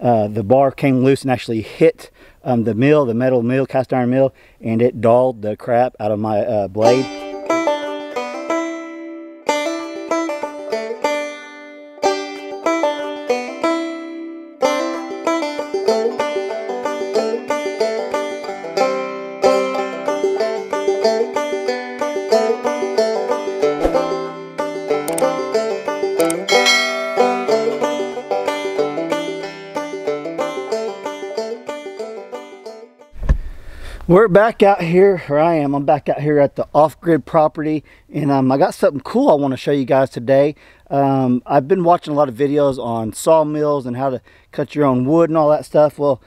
uh, the bar came loose and actually hit um, the mill, the metal mill, cast iron mill, and it dulled the crap out of my uh, blade. We're back out here, or I am, I'm back out here at the off-grid property, and um, I got something cool I want to show you guys today. Um, I've been watching a lot of videos on sawmills and how to cut your own wood and all that stuff. Well,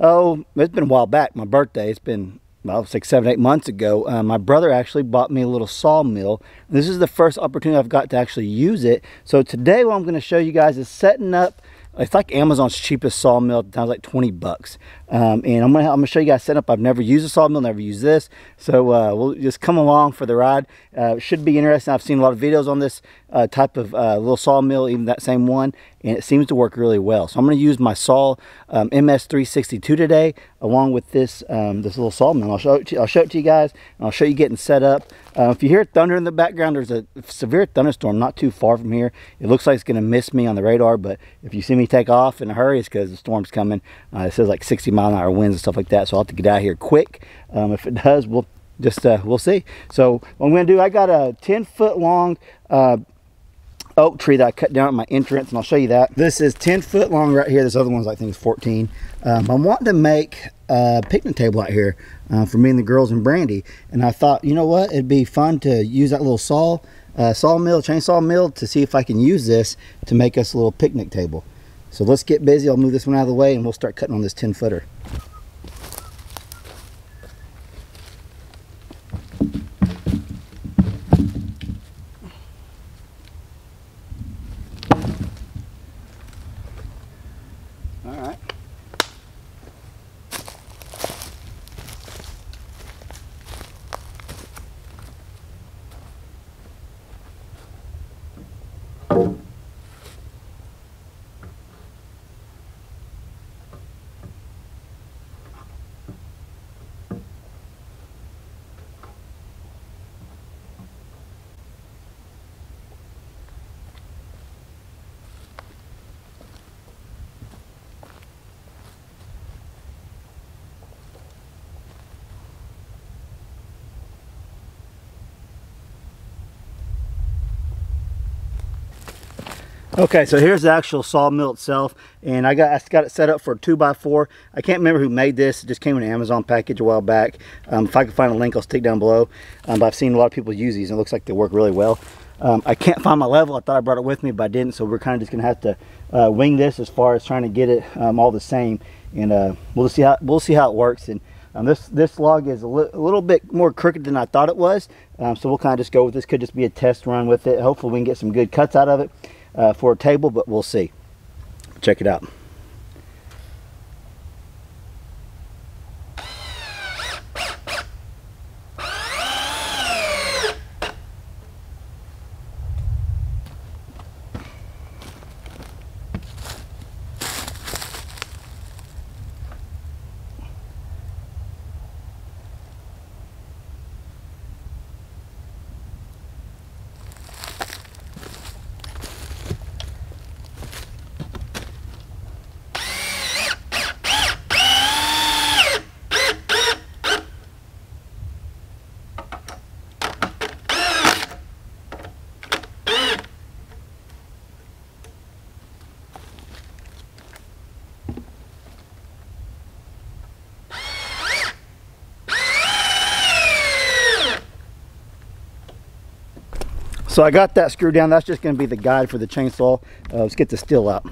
oh, it's been a while back, my birthday. It's been, well, six, seven, eight months ago. Uh, my brother actually bought me a little sawmill. This is the first opportunity I've got to actually use it. So today what I'm going to show you guys is setting up it's like Amazon's cheapest sawmill. It sounds like 20 bucks. Um, and I'm gonna I'm gonna show you guys setup. I've never used a sawmill, never used this, so uh, we'll just come along for the ride. Uh, should be interesting. I've seen a lot of videos on this uh, type of uh, little sawmill, even that same one, and it seems to work really well. So I'm going to use my saw um, MS362 today, along with this um, this little sawmill. I'll show it to, I'll show it to you guys, and I'll show you getting set up. Uh, if you hear thunder in the background, there's a severe thunderstorm not too far from here. It looks like it's going to miss me on the radar, but if you see me take off in a hurry, it's because the storm's coming. Uh, it says like 60 mile an hour winds and stuff like that, so I'll have to get out of here quick. Um, if it does, we'll just uh, we'll see. So what I'm going to do, I got a 10 foot long uh, oak tree that I cut down at my entrance, and I'll show you that. This is 10 foot long right here. This other one's I think is 14. Um, I'm wanting to make a picnic table out here uh, for me and the girls and Brandy, and I thought, you know what, it'd be fun to use that little saw, uh, sawmill, chainsaw mill, to see if I can use this to make us a little picnic table. So let's get busy. I'll move this one out of the way, and we'll start cutting on this 10 footer. Okay, so here's the actual sawmill itself, and I got I got it set up for a 2x4. I can't remember who made this. It just came in an Amazon package a while back. Um, if I can find a link, I'll stick down below. Um, but I've seen a lot of people use these, and it looks like they work really well. Um, I can't find my level. I thought I brought it with me, but I didn't, so we're kind of just going to have to uh, wing this as far as trying to get it um, all the same, and uh, we'll see how we'll see how it works. And um, this this log is a, li a, little bit more crooked than I thought it was, um, so we'll kind of just go with this. Could just be a test run with it. Hopefully, we can get some good cuts out of it uh, for a table, but we'll see. Check it out. So I got that screwed down. That's just going to be the guide for the chainsaw. Uh, let's get the Stihl out.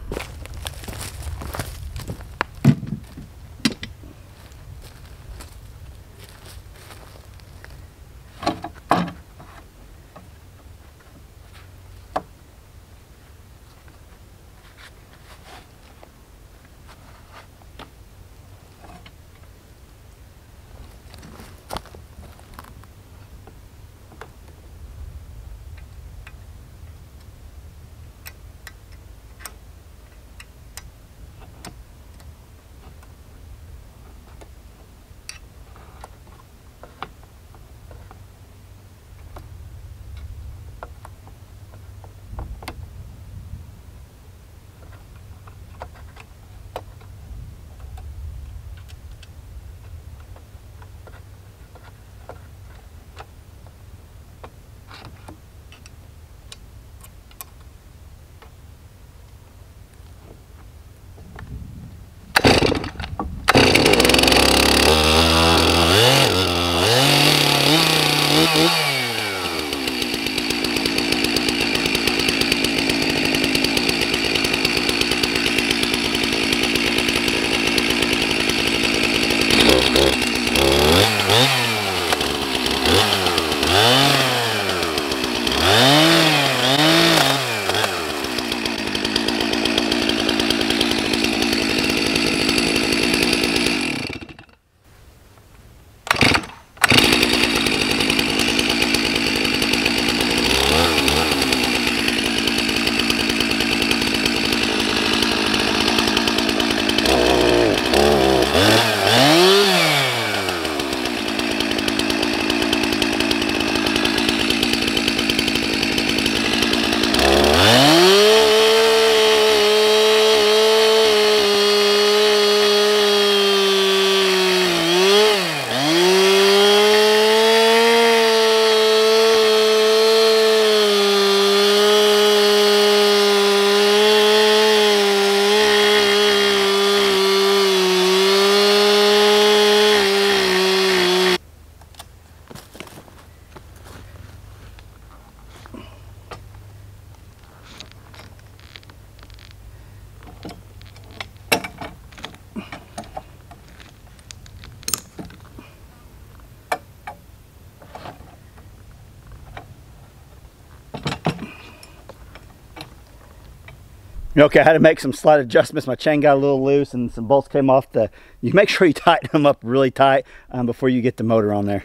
Okay, I had to make some slight adjustments. My chain got a little loose and some bolts came off the, you make sure you tighten them up really tight um, before you get the motor on there.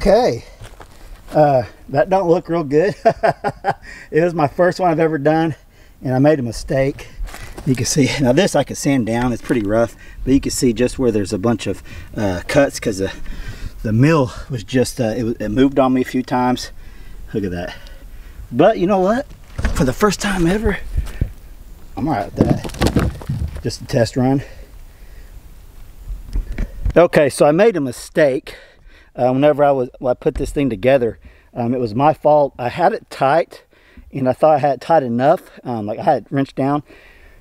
Okay. Uh, that don't look real good. it was my first one I've ever done and I made a mistake. You can see, now this I can sand down, it's pretty rough, but you can see just where there's a bunch of uh, cuts because the, the mill was just, uh, it, it moved on me a few times. Look at that. But you know what? For the first time ever, I'm all right with that. just a test run. Okay, so I made a mistake uh, whenever I was when I put this thing together. Um, it was my fault. I had it tight, and I thought I had it tight enough. Um, like I had it wrenched down.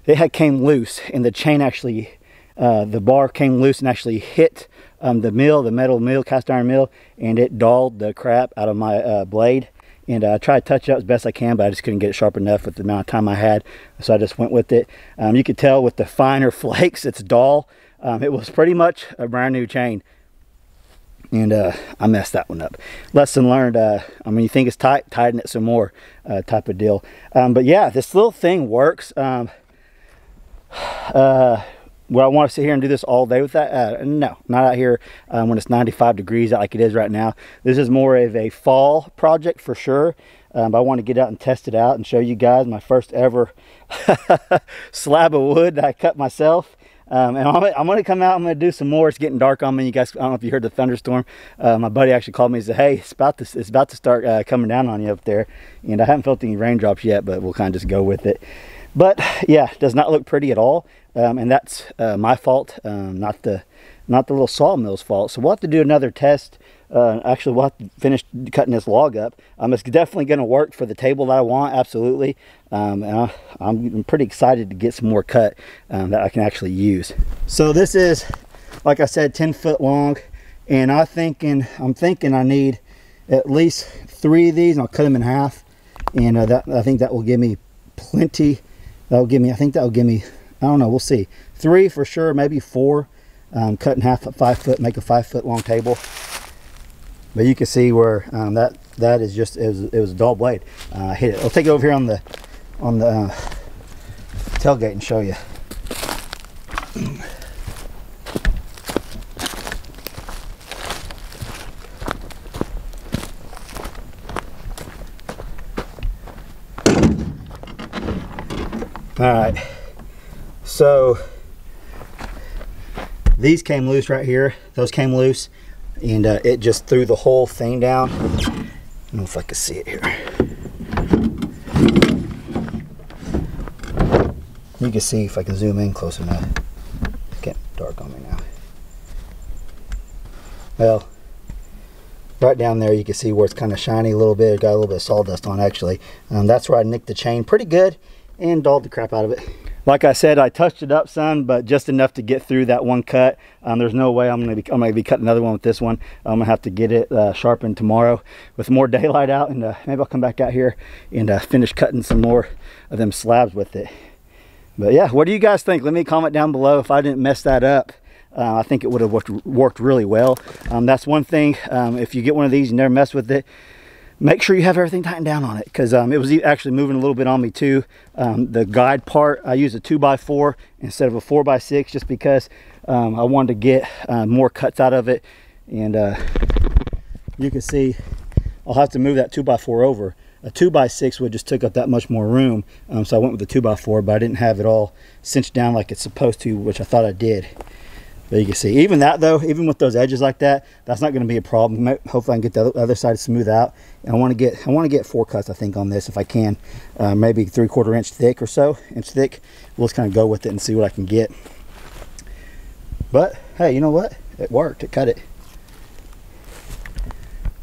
It had came loose, and the chain actually, uh, the bar came loose and actually hit um, the mill, the metal mill, cast iron mill, and it dulled the crap out of my uh, blade. And I tried to touch it up as best I can, but I just couldn't get it sharp enough with the amount of time I had. So I just went with it. Um, you could tell with the finer flakes, it's dull. Um, it was pretty much a brand new chain. And uh, I messed that one up. Lesson learned. Uh, I mean, you think it's tight, tighten it some more uh, type of deal. Um, but yeah, this little thing works. Um, uh, would I want to sit here and do this all day with that? Uh, no, not out here um, when it's 95 degrees like it is right now. This is more of a fall project for sure. Um, I want to get out and test it out and show you guys my first ever slab of wood that I cut myself. Um, and I'm, I'm going to come out. I'm going to do some more. It's getting dark on me. You guys, I don't know if you heard the thunderstorm. Uh, my buddy actually called me and said, "Hey, it's about to it's about to start uh, coming down on you up there." And I haven't felt any raindrops yet, but we'll kind of just go with it. But yeah, does not look pretty at all, um, and that's uh, my fault, um, not the not the little sawmill's fault. So we'll have to do another test uh, actually we'll cutting this log up. Um, it's definitely going to work for the table that I want, absolutely. Um, and I, am pretty excited to get some more cut um, that I can actually use. So this is, like I said, 10 foot long, and I thinking I'm thinking I need at least three of these, and I'll cut them in half, and uh, that I think that will give me plenty. That will give me, I think that will give me, I don't know, we'll see. Three for sure, maybe four. Um, cut in half at five foot, make a five foot long table but you can see where um, that that is just it was, it was a dull blade. Uh, hit it. I'll take it over here on the on the uh, tailgate and show you. All right. So these came loose right here. Those came loose and uh, it just threw the whole thing down. I don't know if I can see it here. You can see if I can zoom in close enough. It's getting dark on me now. Well, right down there you can see where it's kind of shiny a little bit. It got a little bit of sawdust on actually. Um, that's where I nicked the chain pretty good and dulled the crap out of it. Like I said, I touched it up some, but just enough to get through that one cut. Um, there's no way I'm gonna be I'm gonna be cutting another one with this one. I'm gonna have to get it uh, sharpened tomorrow with more daylight out, and uh, maybe I'll come back out here and uh, finish cutting some more of them slabs with it. But yeah, what do you guys think? Let me comment down below if I didn't mess that up. Uh, I think it would have worked, worked really well. Um, that's one thing. Um, if you get one of these, you never mess with it make sure you have everything tightened down on it because um, it was actually moving a little bit on me too. Um, the guide part, I used a 2x4 instead of a 4x6 just because um, I wanted to get uh, more cuts out of it. And uh, you can see I'll have to move that 2x4 over. A 2x6 would just took up that much more room, um, so I went with the 2x4, but I didn't have it all cinched down like it's supposed to, which I thought I did. But you can see, even that though, even with those edges like that, that's not going to be a problem. Hopefully I can get the other side smooth out. And I want to get, I want to get four cuts, I think, on this if I can. Uh, maybe three quarter inch thick or so, inch thick. We'll just kind of go with it and see what I can get. But hey, you know what? It worked. It cut it.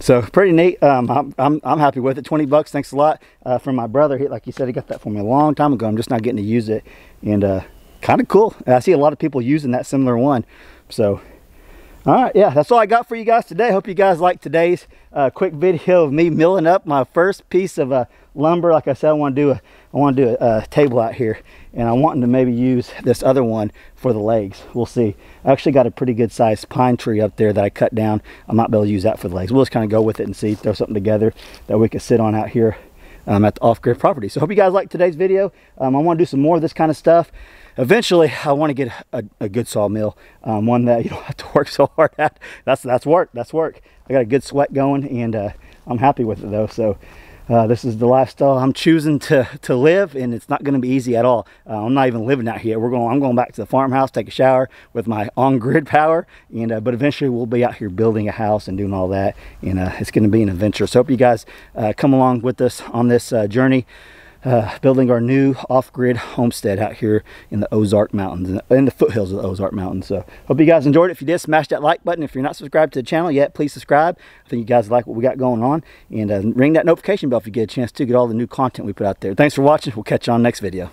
So pretty neat. Um, I'm, I'm, I'm, happy with it. 20 bucks. Thanks a lot uh, from my brother. He, like you said, he got that for me a long time ago. I'm just not getting to use it. And uh, kind of cool. I see a lot of people using that similar one. So, all right, yeah, that's all I got for you guys today. Hope you guys like today's uh, quick video of me milling up my first piece of uh, lumber. Like I said, I want to do a, I want to do a, a table out here, and I'm wanting to maybe use this other one for the legs. We'll see. I actually got a pretty good sized pine tree up there that I cut down. I might be able to use that for the legs. We'll just kind of go with it and see, throw something together that we can sit on out here um, at the off-grid property. So hope you guys like today's video. Um, I want to do some more of this kind of stuff eventually I want to get a, a good sawmill, um, one that you don't have to work so hard at. That's that's work. That's work. I got a good sweat going, and uh, I'm happy with it though. So. Uh, this is the lifestyle I'm choosing to to live, and it's not going to be easy at all. Uh, I'm not even living out here. We're going. I'm going back to the farmhouse, take a shower with my on-grid power, and uh, but eventually we'll be out here building a house and doing all that, and uh, it's going to be an adventure. So hope you guys uh, come along with us on this uh, journey uh, building our new off-grid homestead out here in the Ozark Mountains, in the foothills of the Ozark Mountains. So hope you guys enjoyed it. If you did, smash that like button. If you're not subscribed to the channel yet, please subscribe. I think you guys like what we got going on. And uh, ring that notification bell if you get a chance to get all the new content we put out there. Thanks for watching. We'll catch you on next video.